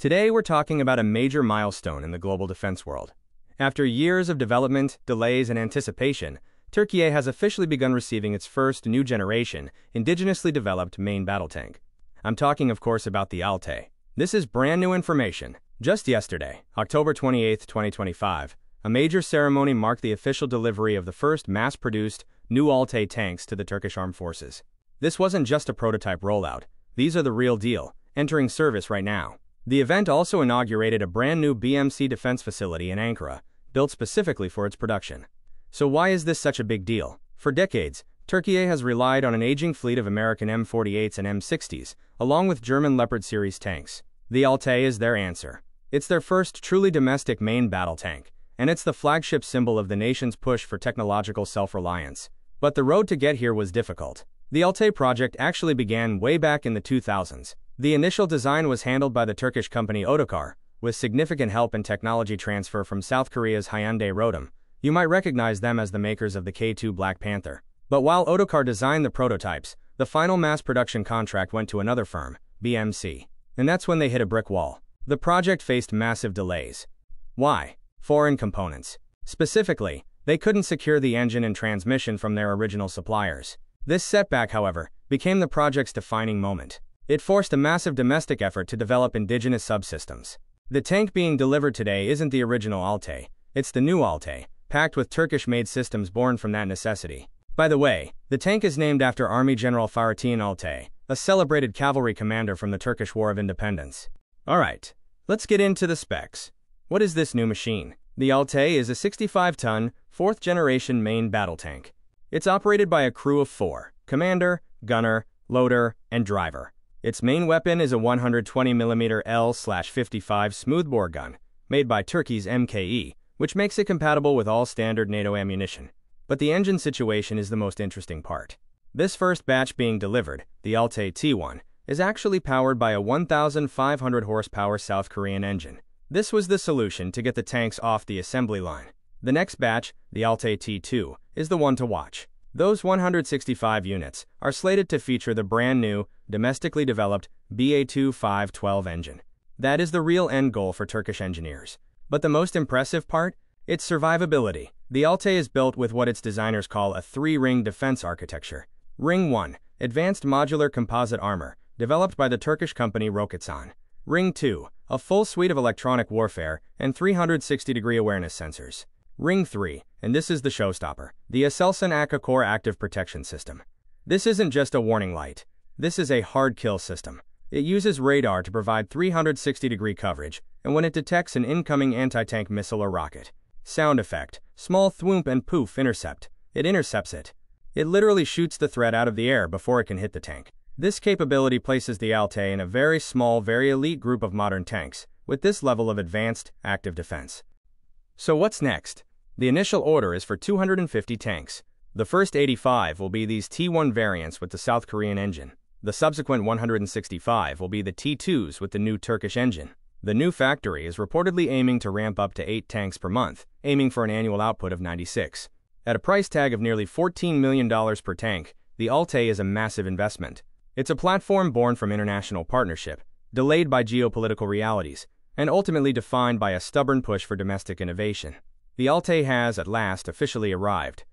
Today we're talking about a major milestone in the global defense world. After years of development, delays, and anticipation, Turkey has officially begun receiving its first new generation, indigenously developed main battle tank. I'm talking, of course, about the Altay. This is brand new information. Just yesterday, October 28, 2025, a major ceremony marked the official delivery of the first mass produced new Altay tanks to the Turkish Armed Forces. This wasn't just a prototype rollout, these are the real deal, entering service right now. The event also inaugurated a brand new BMC defense facility in Ankara, built specifically for its production. So, why is this such a big deal? For decades, Turkey has relied on an aging fleet of American M48s and M60s, along with German Leopard series tanks. The Altay is their answer. It's their first truly domestic main battle tank, and it's the flagship symbol of the nation's push for technological self reliance. But the road to get here was difficult. The Altay project actually began way back in the 2000s. The initial design was handled by the Turkish company Otokar, with significant help and technology transfer from South Korea's Hyundai Rotem. You might recognize them as the makers of the K2 Black Panther. But while Otokar designed the prototypes, the final mass production contract went to another firm, BMC. And that's when they hit a brick wall. The project faced massive delays. Why? Foreign components. Specifically, they couldn't secure the engine and transmission from their original suppliers. This setback, however, became the project's defining moment. It forced a massive domestic effort to develop indigenous subsystems. The tank being delivered today isn't the original Altay, it's the new Altay, packed with Turkish-made systems born from that necessity. By the way, the tank is named after Army General Fahrettin Altay, a celebrated cavalry commander from the Turkish War of Independence. Alright, let's get into the specs. What is this new machine? The Altay is a 65-ton, fourth-generation main battle tank. It's operated by a crew of four, commander, gunner, loader, and driver. Its main weapon is a 120mm L-55 smoothbore gun, made by Turkey's MKE, which makes it compatible with all standard NATO ammunition. But the engine situation is the most interesting part. This first batch being delivered, the Altay T1, is actually powered by a 1,500 horsepower South Korean engine. This was the solution to get the tanks off the assembly line. The next batch, the Altay T2, is the one to watch. Those 165 units are slated to feature the brand new, domestically developed BA2 512 engine. That is the real end goal for Turkish engineers. But the most impressive part? Its survivability. The Altay is built with what its designers call a three-ring defense architecture. Ring 1, Advanced Modular Composite Armor, developed by the Turkish company Roketsan. Ring 2, a full suite of electronic warfare and 360-degree awareness sensors. Ring 3, and this is the showstopper, the Aselsan AKKOR Active Protection System. This isn't just a warning light. This is a hard kill system. It uses radar to provide 360-degree coverage, and when it detects an incoming anti-tank missile or rocket, sound effect, small thwoomp and poof intercept, it intercepts it. It literally shoots the threat out of the air before it can hit the tank. This capability places the Altay in a very small, very elite group of modern tanks, with this level of advanced, active defense. So what's next? The initial order is for 250 tanks. The first 85 will be these T1 variants with the South Korean engine. The subsequent 165 will be the T2s with the new Turkish engine. The new factory is reportedly aiming to ramp up to 8 tanks per month, aiming for an annual output of 96. At a price tag of nearly $14 million per tank, the Altay is a massive investment. It's a platform born from international partnership, delayed by geopolitical realities, and ultimately defined by a stubborn push for domestic innovation. The Altay has, at last, officially arrived.